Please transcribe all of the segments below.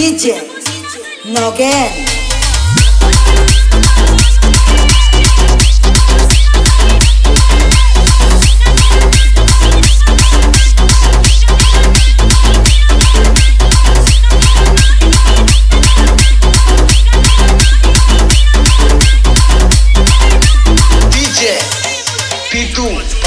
DJ Nogen. DJ P2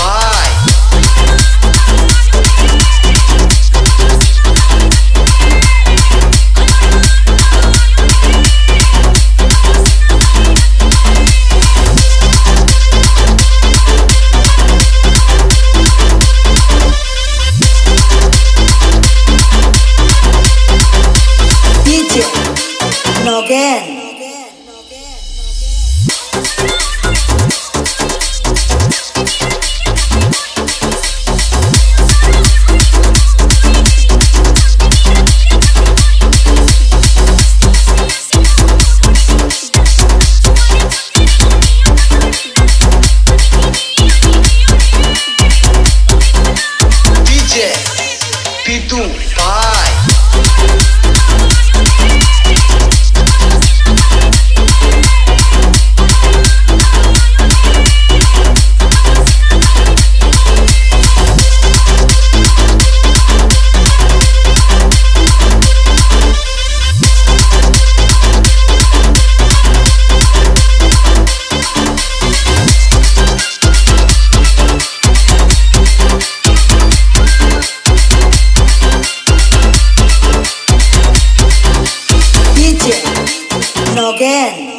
DJ Nogen